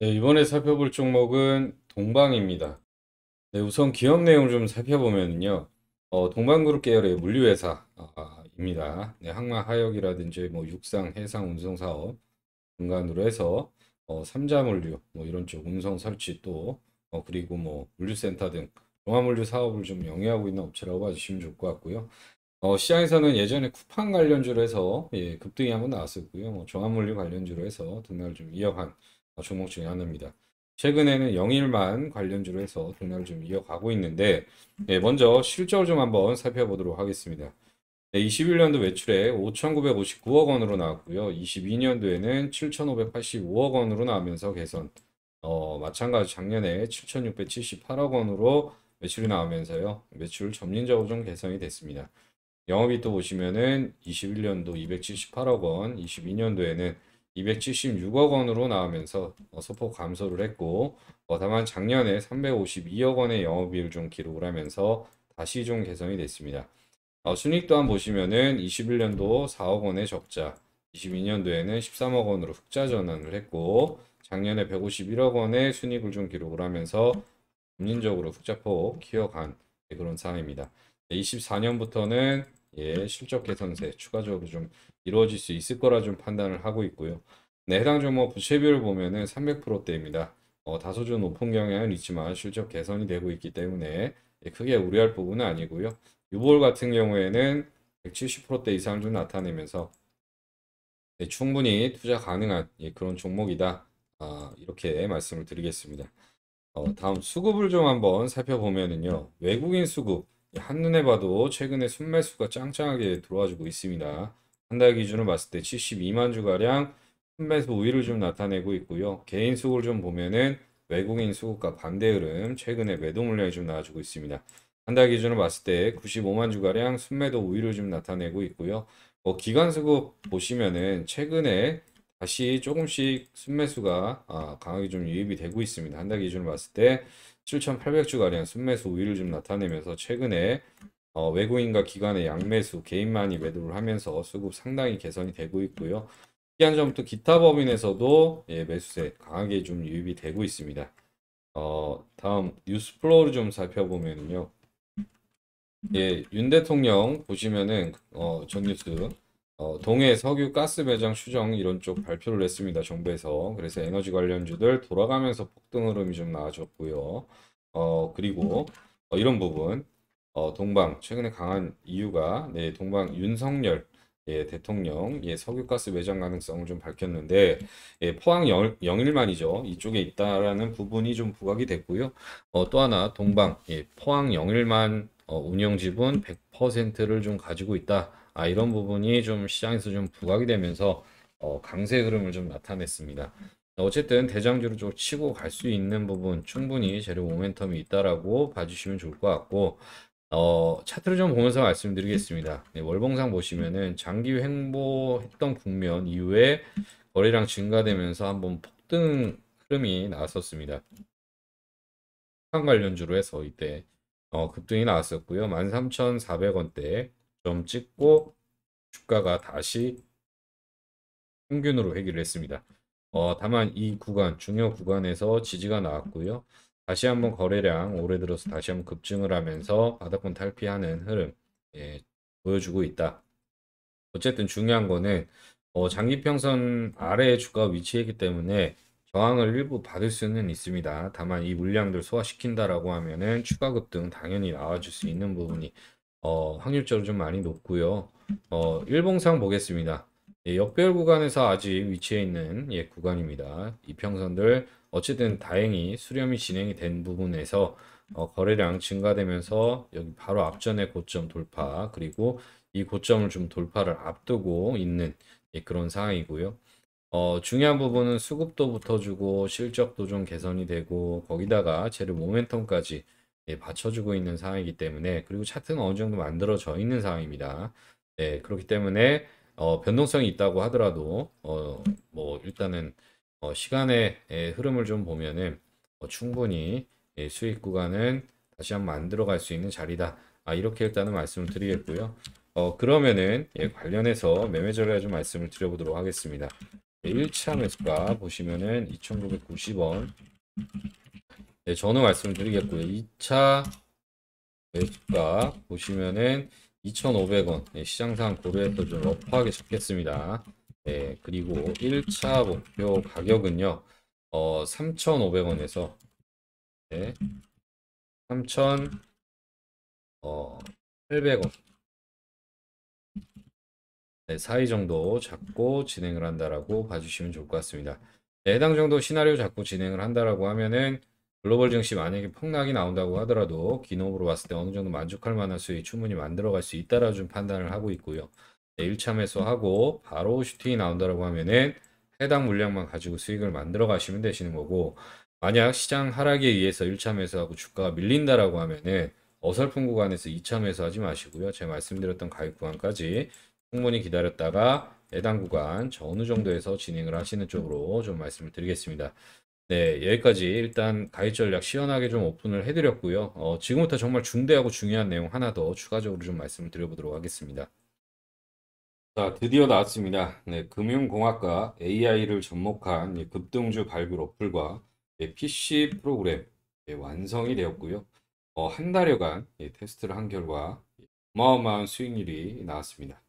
네, 이번에 살펴볼 종목은 동방입니다. 네, 우선 기업 내용을 좀 살펴보면요. 어, 동방그룹 계열의 물류회사입니다. 네, 항만 하역이라든지 뭐 육상, 해상 운송 사업 중간으로 해서 어, 삼자물류 뭐 이런 쪽 운송 설치 또 어, 그리고 뭐 물류센터 등 종합물류 사업을 좀 영위하고 있는 업체라고 봐주시면 좋을 것 같고요. 어, 시장에서는 예전에 쿠팡 관련주로 해서 예, 급등이 한번 나왔었고요. 뭐 종합물류 관련주로 해서 등락을 좀 이어간 어, 종목 중에 하나입니다. 최근에는 영일만 관련주로 해서 등락을 좀 이어가고 있는데 예, 먼저 실적을 좀 한번 살펴보도록 하겠습니다. 네, 21년도 매출에 5,959억 원으로 나왔고요. 22년도에는 7,585억 원으로 나오면서 개선. 어, 마찬가지 작년에 7,678억 원으로 매출이 나오면서요. 매출 점진적으로 좀 개선이 됐습니다. 영업이익도 보시면은 21년도 278억 원, 22년도에는 276억 원으로 나오면서 어, 소폭 감소를 했고 어, 다만 작년에 352억 원의 영업이익을 좀 기록을 하면서 다시 좀 개선이 됐습니다. 어, 순익 또한 보시면은 21년도 4억 원의 적자, 22년도에는 13억 원으로 흑자 전환을 했고 작년에 151억 원의 순익을 좀 기록을 하면서 점진적으로 흑자폭 키워간 그런 상황입니다. 24년부터는 예, 실적 개선세 추가적으로 좀 이루어질 수 있을 거라 좀 판단을 하고 있고요. 네, 해당 종목 부채비율 보면은 300%대입니다. 어, 다소 좀 높은 경향은 있지만 실적 개선이 되고 있기 때문에 예, 크게 우려할 부분은 아니고요. 유볼 같은 경우에는 170%대 이상을 좀 나타내면서 네, 충분히 투자 가능한 예, 그런 종목이다. 아, 이렇게 말씀을 드리겠습니다. 어, 다음 수급을 좀 한번 살펴보면은요. 외국인 수급 한눈에 봐도 최근에 순매수가 짱짱하게 들어와주고 있습니다. 한 달 기준으로 봤을 때 72만 주가량 순매수 우위를 좀 나타내고 있고요. 개인 수급을 좀 보면은 외국인 수급과 반대 흐름 최근에 매도 물량이 좀 나와주고 있습니다. 한 달 기준으로 봤을 때 95만 주가량 순매도 우위를 좀 나타내고 있고요. 뭐 기관 수급 보시면은 최근에 다시 조금씩 순매수가 아, 강하게 좀 유입이 되고 있습니다. 한 달 기준으로 봤을 때 7,800주가량 순매수 우위를 좀 나타내면서 최근에 어, 외국인과 기관의 양매수 개인만이 매도를 하면서 수급 상당히 개선이 되고 있고요. 특이한 점부터 기타 법인에서도 예, 매수세 강하게 좀 유입이 되고 있습니다. 어, 다음 뉴스 flow를 좀 살펴보면요. 예, 윤 대통령 보시면은 어, 전 뉴스 어, 동해 석유 가스 매장 추정 이런 쪽 발표를 했습니다. 정부에서. 그래서 에너지 관련주들 돌아가면서 폭등 흐름이 좀 나아졌고요. 어, 그리고 어, 이런 부분 어, 동방 최근에 강한 이유가 네, 동방 윤석열 예, 대통령 예, 석유가스 매장 가능성을 좀 밝혔는데 예, 포항 영, 영일만이죠. 이쪽에 있다라는 부분이 좀 부각이 됐고요. 어, 또 하나 동방 예, 포항 영일만 어, 운영 지분 100%를 좀 가지고 있다. 아, 이런 부분이 좀 시장에서 좀 부각이 되면서 어, 강세 흐름을 좀 나타냈습니다. 어쨌든 대장주로 좀 치고 갈 수 있는 부분 충분히 재료 모멘텀이 있다라고 봐주시면 좋을 것 같고 어, 차트를 좀 보면서 말씀드리겠습니다. 네, 월봉상 보시면은 장기 횡보했던 국면 이후에 거래량 증가되면서 한번 폭등 흐름이 나왔었습니다. 한 관련주로 해서 이때 어, 급등이 나왔었고요. 13,400원대 좀 찍고 주가가 다시 평균으로 회귀를 했습니다. 어, 다만 이 구간, 중요 구간에서 지지가 나왔고요. 다시 한번 거래량 올해 들어서 다시 한번 급증을 하면서 바닥권 탈피하는 흐름 예, 보여주고 있다. 어쨌든 중요한 거는 어, 장기평선 아래에 주가가 위치했기 때문에 저항을 일부 받을 수는 있습니다. 다만 이 물량들 소화시킨다라고 하면은 추가 급등 당연히 나와줄 수 있는 부분이 어, 확률적으로 좀 많이 높고요. 어, 일봉상 보겠습니다. 예, 역별 구간에서 아직 위치해 있는 예, 구간입니다. 이평선들 어쨌든 다행히 수렴이 진행이 된 부분에서 어, 거래량 증가되면서 여기 바로 앞전의 고점 돌파 그리고 이 고점을 좀 돌파를 앞두고 있는 예, 그런 상황이고요. 어, 중요한 부분은 수급도 붙어주고 실적도 좀 개선이 되고 거기다가 재료 모멘텀까지 예, 받쳐주고 있는 상황이기 때문에 그리고 차트는 어느 정도 만들어져 있는 상황입니다. 네, 그렇기 때문에 어, 변동성이 있다고 하더라도 어, 뭐 일단은 어, 시간의 예, 흐름을 좀 보면은 어, 충분히 예, 수익 구간은 다시 한번 만들어 갈 수 있는 자리다. 아, 이렇게 일단은 말씀을 드리겠고요. 어, 그러면은 예, 관련해서 매매 전략 좀 말씀을 드려보도록 하겠습니다. 1차 매수가 보시면은 2,990원. 네, 저는 말씀드리겠고요. 2차 매수가 보시면은 2,500원. 네, 시장상 고려해서 좀 러프하게 잡겠습니다. 네, 그리고 1차 목표 가격은요. 어, 3,500원에서 네, 3,800원. 네, 사이 정도 잡고 진행을 한다라고 봐주시면 좋을 것 같습니다. 네, 해당 정도 시나리오 잡고 진행을 한다라고 하면은 글로벌 증시 만약에 폭락이 나온다고 하더라도 기업으로 봤을 때 어느 정도 만족할 만한 수익 충분히 만들어갈 수 있다라 좀 판단을 하고 있고요. 네, 1차 매수하고 바로 슈팅이 나온다라고 하면은 해당 물량만 가지고 수익을 만들어 가시면 되시는 거고 만약 시장 하락에 의해서 1차 매수하고 주가가 밀린다라고 하면은 어설픈 구간에서 2차 매수하지 마시고요. 제가 말씀드렸던 가격 구간까지 충분히 기다렸다가 해당 구간 저 어느 정도에서 진행을 하시는 쪽으로 좀 말씀을 드리겠습니다. 네, 여기까지 일단 가입 전략 시원하게 좀 오픈을 해드렸고요. 어, 지금부터 정말 중대하고 중요한 내용 하나 더 추가적으로 좀 말씀을 드려보도록 하겠습니다. 자, 드디어 나왔습니다. 네, 금융공학과 AI를 접목한 예, 급등주 발굴 어플과 예, PC 프로그램 예, 완성이 되었고요. 어, 한 달여간 예, 테스트를 한 결과 어마어마한 수익률이 나왔습니다.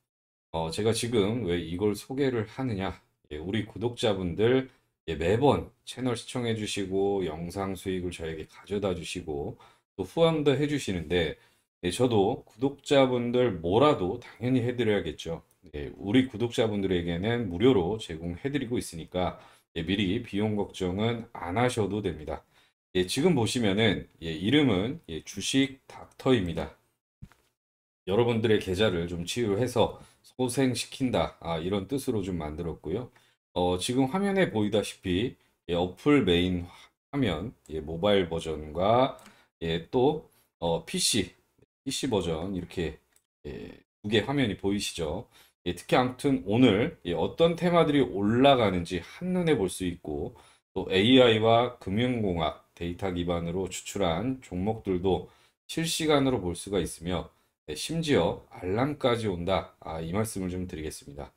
어, 제가 지금 왜 이걸 소개를 하느냐? 예, 우리 구독자분들 예, 매번 채널 시청해 주시고 영상 수익을 저에게 가져다 주시고 또 후원도 해 주시는데 예, 저도 구독자분들 뭐라도 당연히 해드려야겠죠. 예, 우리 구독자분들에게는 무료로 제공해 드리고 있으니까 예, 미리 비용 걱정은 안 하셔도 됩니다. 예, 지금 보시면은 예, 이름은 예, 주식 닥터입니다. 여러분들의 계좌를 좀 치유해서 소생시킨다 아, 이런 뜻으로 좀 만들었고요. 어, 지금 화면에 보이다시피 예, 어플 메인 화면 예, 모바일 버전과 예, 또 어, PC PC 버전 이렇게 예, 두개 화면이 보이시죠? 예, 특히 아무튼 오늘 예, 어떤 테마들이 올라가는지 한눈에 볼 수 있고 또 AI와 금융공학 데이터 기반으로 추출한 종목들도 실시간으로 볼 수가 있으며 네, 심지어 알람까지 온다. 아, 이 말씀을 좀 드리겠습니다.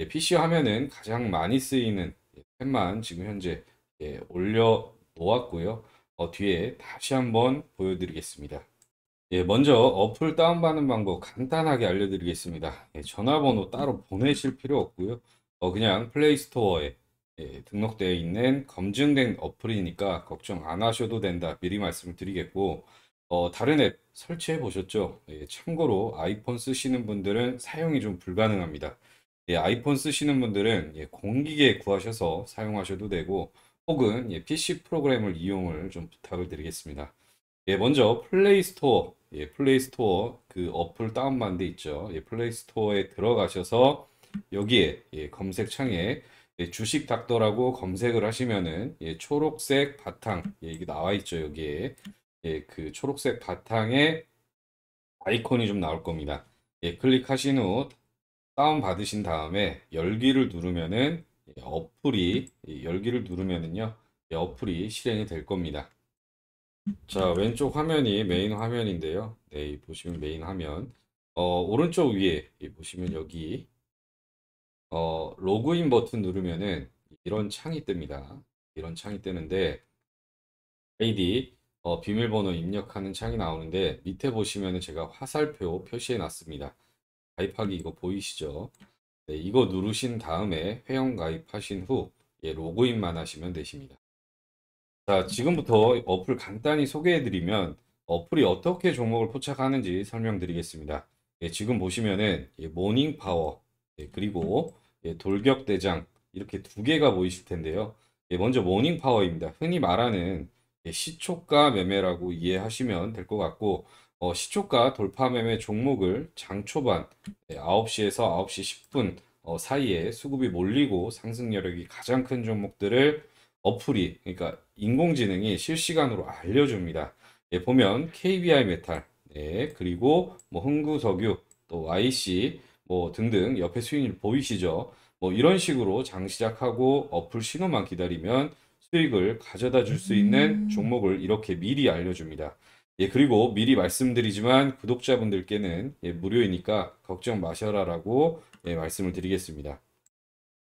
예, PC 화면은 가장 많이 쓰이는 탭만 지금 현재 예, 올려 놓았고요. 어, 뒤에 다시 한번 보여드리겠습니다. 예, 먼저 어플 다운받는 방법 간단하게 알려드리겠습니다. 예, 전화번호 따로 보내실 필요 없고요. 어, 그냥 플레이스토어에 예, 등록되어 있는 검증된 어플이니까 걱정 안 하셔도 된다. 미리 말씀을 드리겠고 어, 다른 앱 설치해 보셨죠? 예, 참고로 아이폰 쓰시는 분들은 사용이 좀 불가능합니다. 예, 아이폰 쓰시는 분들은 예, 공기계 구하셔서 사용하셔도 되고 혹은 예, PC 프로그램을 이용을 좀 부탁을 드리겠습니다. 예, 먼저 플레이 스토어, 예, 플레이 스토어 그 어플 다운받은 데 있죠. 예, 플레이 스토어에 들어가셔서 여기에 예, 검색창에 예, 주식 닥터라고 검색을 하시면은 예, 초록색 바탕 예, 이게 나와 있죠 여기에 예, 그 초록색 바탕에 아이콘이 좀 나올 겁니다. 예, 클릭하신 후 다운 받으신 다음에 열기를 누르면은 예, 어플이 예, 열기를 누르면은요 예, 어플이 실행이 될 겁니다. 자 왼쪽 화면이 메인 화면인데요. 네, 보시면 메인 화면 어, 오른쪽 위에 보시면 여기 어, 로그인 버튼 누르면은 이런 창이 뜹니다. 이런 창이 뜨는데 아이디 어, 비밀번호 입력하는 창이 나오는데 밑에 보시면 제가 화살표 표시해 놨습니다. 가입하기 이거 보이시죠? 네, 이거 누르신 다음에 회원 가입하신 후 예, 로그인만 하시면 되십니다. 자, 지금부터 어플 간단히 소개해 드리면 어플이 어떻게 종목을 포착하는지 설명드리겠습니다. 예, 지금 보시면은 예, 모닝 파워 예, 그리고 예, 돌격 대장 이렇게 두 개가 보이실 텐데요. 예, 먼저 모닝 파워입니다. 흔히 말하는 예, 시초가 매매라고 이해하시면 될 것 같고 어, 시초가 돌파 매매 종목을 장 초반 9시에서 9시 10분 어, 사이에 수급이 몰리고 상승 여력이 가장 큰 종목들을 어플이 그러니까 인공지능이 실시간으로 알려줍니다. 예, 보면 KBI 메탈, 네, 그리고 뭐 흥구석유, 또 YC 뭐 등등 옆에 수익률 보이시죠? 뭐 이런 식으로 장 시작하고 어플 신호만 기다리면 수익을 가져다 줄 수 있는 음. 종목을 이렇게 미리 알려줍니다. 예, 그리고 미리 말씀드리지만 구독자분들께는 예, 무료이니까 걱정 마셔라라고 예, 말씀을 드리겠습니다.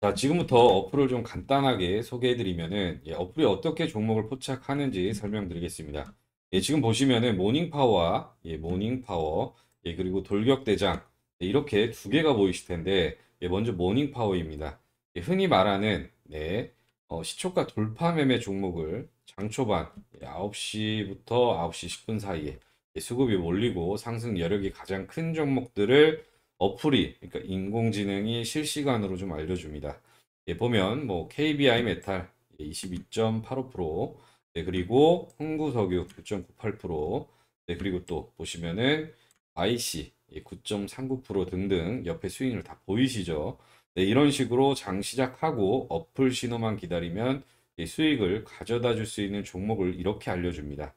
자, 지금부터 어플을 좀 간단하게 소개해 드리면은 예, 어플이 어떻게 종목을 포착하는지 설명드리겠습니다. 예, 지금 보시면은 모닝파워와 예, 모닝파워 예, 그리고 돌격대장 예, 이렇게 두 개가 보이실 텐데 예, 먼저 모닝파워입니다. 예, 흔히 말하는 네, 어, 시초가 돌파 매매 종목을 장 초반 예, 9시부터 9시 10분 사이에 예, 수급이 몰리고 상승 여력이 가장 큰 종목들을 어플이 그러니까 인공지능이 실시간으로 좀 알려줍니다. 예, 보면 뭐 KBI 메탈 22.85%, 네, 그리고 흥구석유 9.98%, 네, 그리고 또 보시면은 IC 9.39% 등등 옆에 수익률 다 보이시죠? 네, 이런 식으로 장 시작하고 어플 신호만 기다리면 예, 수익을 가져다 줄 수 있는 종목을 이렇게 알려줍니다.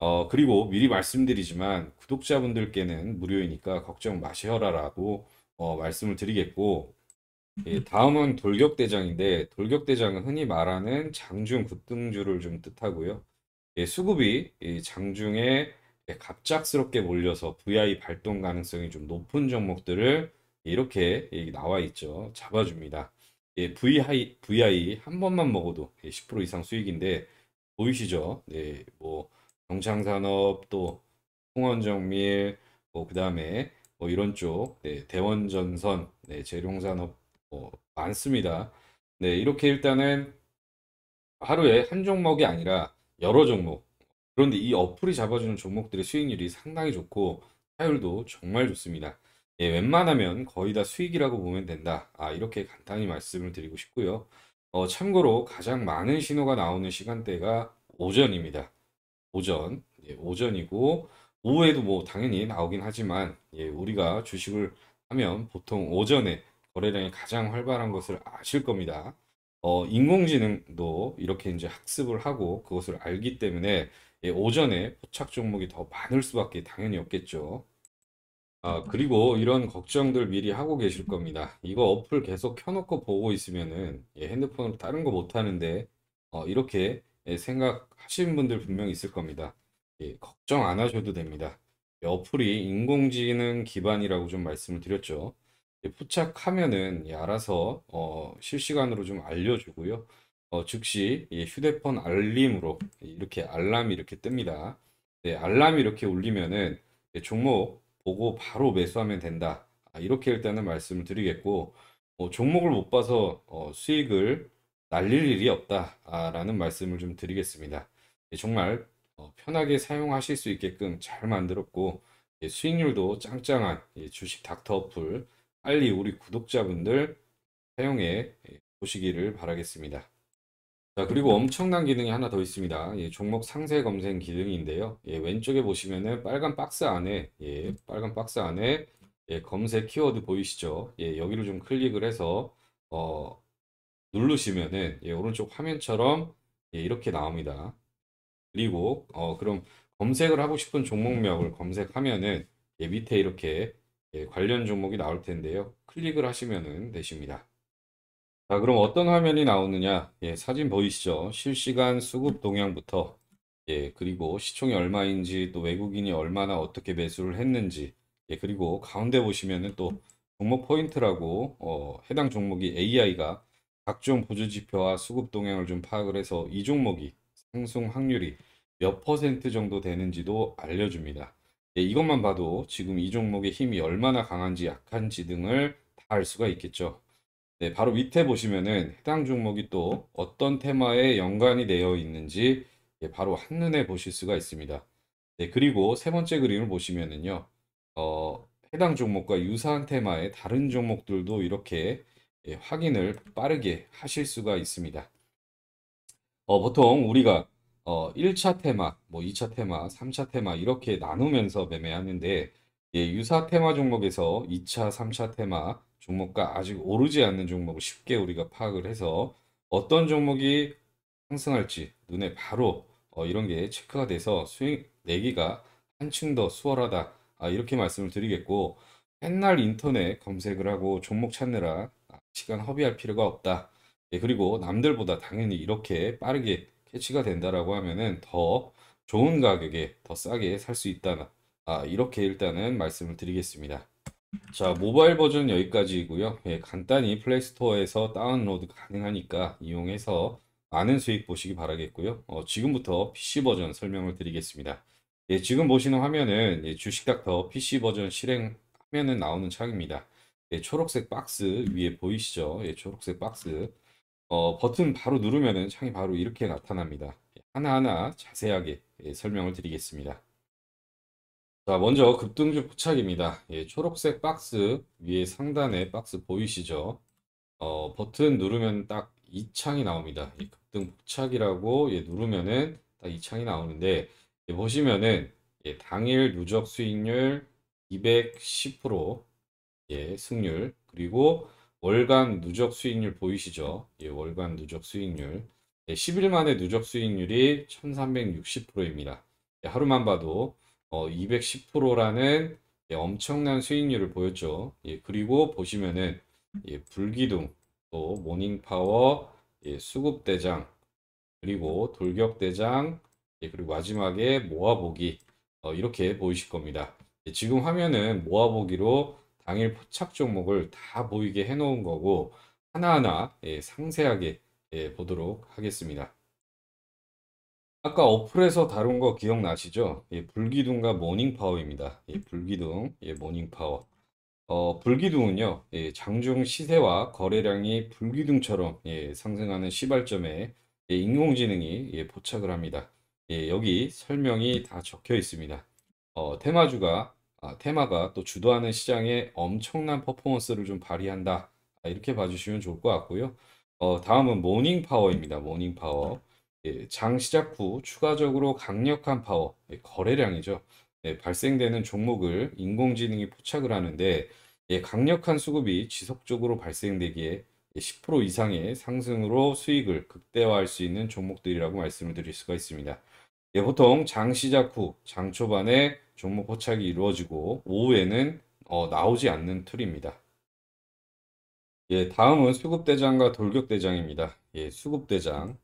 어, 그리고 미리 말씀드리지만 구독자분들께는 무료이니까 걱정 마셔라라고 어, 말씀을 드리겠고 예, 다음은 돌격대장인데 돌격대장은 흔히 말하는 장중 급등주를 좀 뜻하고요. 예, 수급이 이 장중에 예, 갑작스럽게 몰려서 VI 발동 가능성이 좀 높은 종목들을 이렇게 예, 나와 있죠. 잡아줍니다. 예, VI, VI 한 번만 먹어도 예, 10% 이상 수익인데 보이시죠? 네, 뭐 경창산업 또 홍원정밀 뭐 그다음에 뭐 이런 쪽 네, 대원전선 네, 재룡산업 뭐 많습니다. 네, 이렇게 일단은 하루에 한 종목이 아니라 여러 종목 그런데 이 어플이 잡아주는 종목들의 수익률이 상당히 좋고 타율도 정말 좋습니다. 예, 웬만하면 거의 다 수익이라고 보면 된다. 아, 이렇게 간단히 말씀을 드리고 싶고요. 어, 참고로 가장 많은 신호가 나오는 시간대가 오전입니다. 오전, 예, 오전이고 오후에도 뭐 당연히 나오긴 하지만 예, 우리가 주식을 하면 보통 오전에 거래량이 가장 활발한 것을 아실 겁니다. 어, 인공지능도 이렇게 이제 학습을 하고 그것을 알기 때문에 예, 오전에 포착 종목이 더 많을 수밖에 당연히 없겠죠. 아, 그리고 이런 걱정들 미리 하고 계실 겁니다. 이거 어플 계속 켜놓고 보고 있으면은 예, 핸드폰으로 다른 거 못 하는데 어, 이렇게 예, 생각하시는 분들 분명 있을 겁니다. 예, 걱정 안 하셔도 됩니다. 예, 어플이 인공지능 기반이라고 좀 말씀을 드렸죠. 예, 포착하면은 예, 알아서 어, 실시간으로 좀 알려주고요. 어, 즉시 예, 휴대폰 알림으로 이렇게 알람이 이렇게 뜹니다. 네, 알람이 이렇게 울리면은 예, 종목 보고 바로 매수하면 된다. 아, 이렇게 일단은 말씀을 드리겠고 어, 종목을 못 봐서 어, 수익을 날릴 일이 없다라는 말씀을 좀 드리겠습니다. 예, 정말 어, 편하게 사용하실 수 있게끔 잘 만들었고 예, 수익률도 짱짱한 예, 주식 닥터 어플 빨리 우리 구독자분들 사용해 보시기를 바라겠습니다. 자, 그리고 엄청난 기능이 하나 더 있습니다. 예, 종목 상세 검색 기능인데요. 예, 왼쪽에 보시면은 빨간 박스 안에, 예, 빨간 박스 안에 예, 검색 키워드 보이시죠? 예, 여기를 좀 클릭을 해서 어, 누르시면은 예, 오른쪽 화면처럼 예, 이렇게 나옵니다. 그리고 어, 그럼 검색을 하고 싶은 종목명을 검색하면은 예, 밑에 이렇게 예, 관련 종목이 나올 텐데요. 클릭을 하시면은 되십니다. 자, 그럼 어떤 화면이 나오느냐? 예, 사진 보이시죠? 실시간 수급 동향부터 예, 그리고 시총이 얼마인지 또 외국인이 얼마나 어떻게 매수를 했는지 예, 그리고 가운데 보시면은 또 종목 포인트라고 어, 해당 종목이 AI가 각종 보조 지표와 수급 동향을 좀 파악을 해서 이 종목이 상승 확률이 몇 퍼센트 정도 되는지도 알려줍니다. 예, 이것만 봐도 지금 이 종목의 힘이 얼마나 강한지 약한지 등을 다 알 수가 있겠죠. 네, 바로 밑에 보시면은 해당 종목이 또 어떤 테마에 연관이 되어 있는지 예, 바로 한눈에 보실 수가 있습니다. 네, 그리고 세 번째 그림을 보시면은요, 어, 해당 종목과 유사한 테마의 다른 종목들도 이렇게 예, 확인을 빠르게 하실 수가 있습니다. 어, 보통 우리가 어, 1차 테마, 뭐 2차 테마, 3차 테마 이렇게 나누면서 매매하는데 예, 유사 테마 종목에서 2차, 3차 테마 종목과 아직 오르지 않는 종목을 쉽게 우리가 파악을 해서 어떤 종목이 상승할지 눈에 바로 어, 이런 게 체크가 돼서 수익 내기가 한층 더 수월하다. 아, 이렇게 말씀을 드리겠고 맨날 인터넷 검색을 하고 종목 찾느라 시간 허비할 필요가 없다. 예, 그리고 남들보다 당연히 이렇게 빠르게 캐치가 된다라고 하면은 더 좋은 가격에 더 싸게 살 수 있다. 아, 이렇게 일단은 말씀을 드리겠습니다. 자, 모바일 버전 여기까지이고요. 예, 간단히 플레이스토어에서 다운로드 가능하니까 이용해서 많은 수익 보시기 바라겠고요. 어, 지금부터 PC 버전 설명을 드리겠습니다. 예, 지금 보시는 화면은 예, 주식닥터 PC 버전 실행하면은 나오는 창입니다. 예, 초록색 박스 위에 보이시죠? 예, 초록색 박스. 어, 버튼 바로 누르면은 창이 바로 이렇게 나타납니다. 예, 하나하나 자세하게 예, 설명을 드리겠습니다. 자, 먼저 급등주 포착입니다. 예, 초록색 박스 위에 상단에 박스 보이시죠? 어, 버튼 누르면 딱 이 창이 나옵니다. 이 급등 포착이라고 예, 누르면은 딱 이 창이 나오는데 예, 보시면은 예, 당일 누적 수익률 210% 예, 승률 그리고 월간 누적 수익률 보이시죠? 예, 월간 누적 수익률 예, 10일 만에 누적 수익률이 1360%입니다. 예, 하루만 봐도 어, 210%라는 예, 엄청난 수익률을 보였죠. 예, 그리고 보시면은 예, 불기둥, 또 모닝파워, 예, 수급대장, 그리고 돌격대장, 예, 그리고 마지막에 모아보기 어, 이렇게 보이실 겁니다. 예, 지금 화면은 모아보기로 당일 포착 종목을 다 보이게 해놓은 거고 하나하나 예, 상세하게 예, 보도록 하겠습니다. 아까 어플에서 다룬 거 기억나시죠? 예, 불기둥과 모닝파워입니다. 예, 불기둥, 예, 모닝파워. 어, 불기둥은요, 예, 장중 시세와 거래량이 불기둥처럼 예, 상승하는 시발점에 예, 인공지능이 예, 포착을 합니다. 예, 여기 설명이 다 적혀 있습니다. 어, 테마주가 아, 테마가 또 주도하는 시장에 엄청난 퍼포먼스를 좀 발휘한다. 아, 이렇게 봐주시면 좋을 것 같고요. 어, 다음은 모닝파워입니다. 모닝파워. 예, 장 시작 후 추가적으로 강력한 파워, 예, 거래량이죠. 예, 발생되는 종목을 인공지능이 포착을 하는데 예, 강력한 수급이 지속적으로 발생되기에 10% 이상의 상승으로 수익을 극대화할 수 있는 종목들이라고 말씀을 드릴 수가 있습니다. 예, 보통 장 시작 후 장 초반에 종목 포착이 이루어지고 오후에는 어, 나오지 않는 툴입니다. 예, 다음은 수급대장과 돌격대장입니다. 예, 수급대장.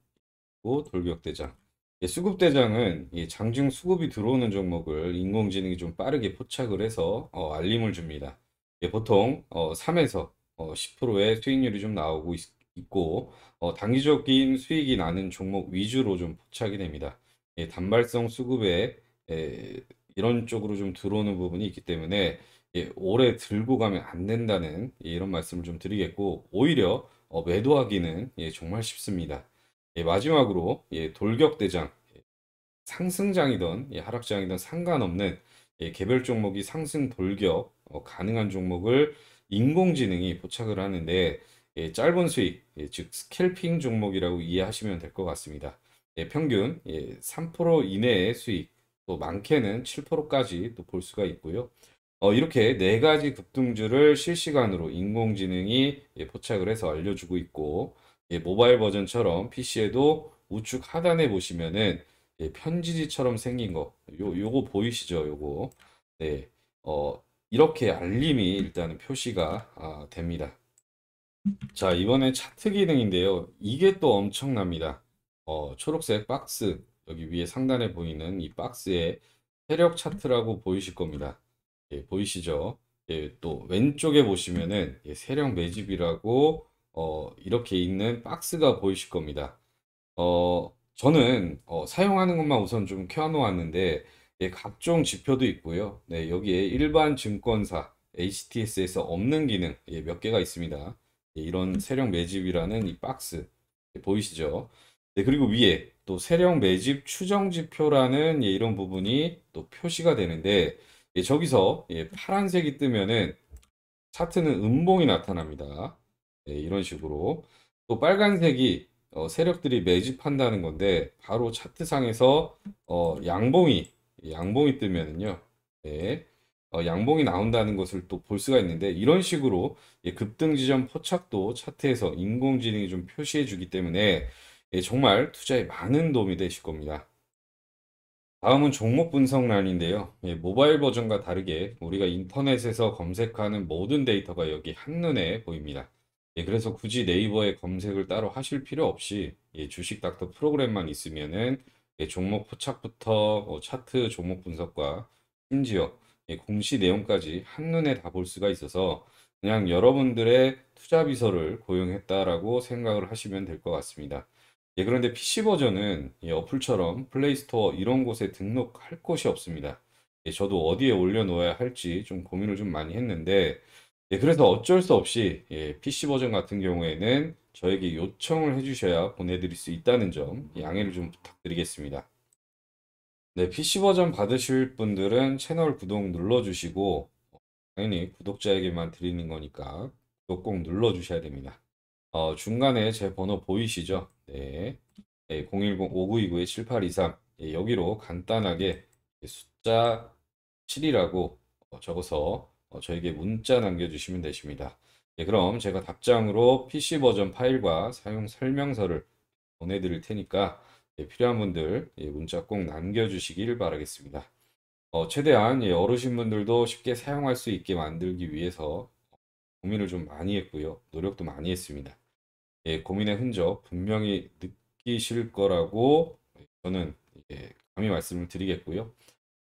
고 돌격대장. 예, 수급대장은 이 장중 수급이 들어오는 종목을 인공지능이 좀 빠르게 포착을 해서 어, 알림을 줍니다. 예, 보통 어, 3에서 어, 10%의 수익률이 좀 나오고 있, 고 어, 단기적인 수익이 나는 종목 위주로 좀 포착이 됩니다. 예, 단발성 수급에 예, 이런 쪽으로 좀 들어오는 부분이 있기 때문에 예, 오래 들고 가면 안 된다는 예, 이런 말씀을 좀 드리겠고 오히려 어, 매도하기는 예, 정말 쉽습니다. 예, 마지막으로 예, 돌격대장 예, 상승장이든 예, 하락장이든 상관없는 예, 개별 종목이 상승 돌격 어, 가능한 종목을 인공지능이 포착을 하는데 예, 짧은 수익 예, 즉 스캘핑 종목이라고 이해하시면 될 것 같습니다. 예, 평균 예, 3% 이내의 수익 또 많게는 7%까지 또 볼 수가 있고요. 어, 이렇게 네 가지 급등주를 실시간으로 인공지능이 예, 포착을 해서 알려주고 있고 예, 모바일 버전처럼 PC에도 우측 하단에 보시면은 예, 편지지처럼 생긴 거, 요, 요거 보이시죠? 요거. 네. 어, 이렇게 알림이 일단은 표시가 아, 됩니다. 자, 이번에 차트 기능인데요. 이게 또 엄청납니다. 어, 초록색 박스, 여기 위에 상단에 보이는 이 박스에 세력 차트라고 보이실 겁니다. 예, 보이시죠? 예, 또 왼쪽에 보시면은 예, 세력 매집이라고 어, 이렇게 있는 박스가 보이실 겁니다. 어, 저는 어, 사용하는 것만 우선 좀 켜놓았는데 예, 각종 지표도 있고요. 네, 여기에 일반 증권사 HTS에서 없는 기능 예, 몇 개가 있습니다. 예, 이런 세력 매집이라는 이 박스 예, 보이시죠? 네, 그리고 위에 또 세력 매집 추정 지표라는 예, 이런 부분이 또 표시가 되는데 예, 저기서 예, 파란색이 뜨면은 차트는 음봉이 나타납니다. 네, 이런 식으로 또 빨간색이 어, 세력들이 매집한다는 건데 바로 차트상에서 어, 양봉이 양봉이 뜨면은요 네, 어, 양봉이 나온다는 것을 또 볼 수가 있는데 이런 식으로 예, 급등 지점 포착도 차트에서 인공지능이 좀 표시해 주기 때문에 예, 정말 투자에 많은 도움이 되실 겁니다. 다음은 종목 분석란인데요. 예, 모바일 버전과 다르게 우리가 인터넷에서 검색하는 모든 데이터가 여기 한눈에 보입니다. 예, 그래서 굳이 네이버에 검색을 따로 하실 필요 없이 예, 주식 닥터 프로그램만 있으면은 예, 종목 포착부터 뭐 차트 종목 분석과 심지어 예, 공시 내용까지 한눈에 다 볼 수가 있어서 그냥 여러분들의 투자 비서를 고용했다라고 생각을 하시면 될 것 같습니다. 예, 그런데 PC 버전은 예, 어플처럼 플레이스토어 이런 곳에 등록할 곳이 없습니다. 예, 저도 어디에 올려놓아야 할지 좀 고민을 좀 많이 했는데 예, 그래서 어쩔 수 없이 예, PC 버전 같은 경우에는 저에게 요청을 해주셔야 보내드릴 수 있다는 점 양해를 좀 부탁드리겠습니다. 네, PC 버전 받으실 분들은 채널 구독 눌러주시고 당연히 구독자에게만 드리는 거니까 구독 꼭 눌러주셔야 됩니다. 어, 중간에 제 번호 보이시죠? 네, 네 010-5929-7823 예, 여기로 간단하게 숫자 7이라고 적어서 어, 저에게 문자 남겨주시면 되십니다. 예, 그럼 제가 답장으로 PC 버전 파일과 사용 설명서를 보내드릴 테니까 예, 필요한 분들 예, 문자 꼭 남겨주시길 바라겠습니다. 어, 최대한 예, 어르신분들도 쉽게 사용할 수 있게 만들기 위해서 고민을 좀 많이 했고요. 노력도 많이 했습니다. 예, 고민의 흔적 분명히 느끼실 거라고 저는 예, 감히 말씀을 드리겠고요.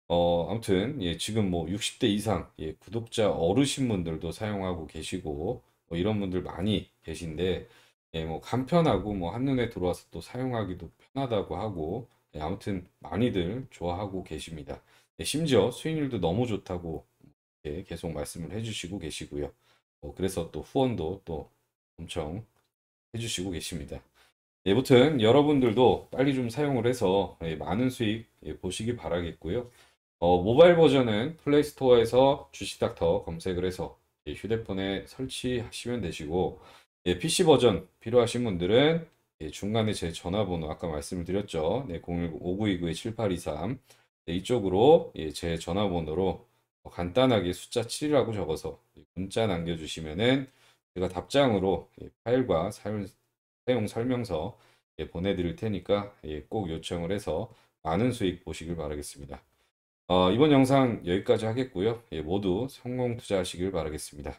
어, 아무튼 예, 지금 뭐 60대 이상 예, 구독자 어르신분들도 사용하고 계시고 뭐 이런 분들 많이 계신데 예, 뭐 간편하고 뭐 한눈에 들어와서 또 사용하기도 편하다고 하고 예, 아무튼 많이들 좋아하고 계십니다. 예, 심지어 수익률도 너무 좋다고 예, 계속 말씀을 해주시고 계시고요. 어, 그래서 또 후원도 또 엄청 해주시고 계십니다. 예, 무튼 여러분들도 빨리 좀 사용을 해서 예, 많은 수익 예, 보시기 바라겠고요. 어, 모바일 버전은 플레이스토어에서 주식닥터 검색을 해서 예, 휴대폰에 설치하시면 되시고 예, PC 버전 필요하신 분들은 예, 중간에 제 전화번호 아까 말씀을 드렸죠. 네, 010-5929-7823 네, 이쪽으로 예, 제 전화번호로 간단하게 숫자 7이라고 적어서 문자 남겨주시면은 제가 답장으로 예, 파일과 사용, 사용 설명서 예, 보내드릴 테니까 예, 꼭 요청을 해서 많은 수익 보시길 바라겠습니다. 어, 이번 영상 여기까지 하겠고요. 예, 모두 성공 투자하시길 바라겠습니다.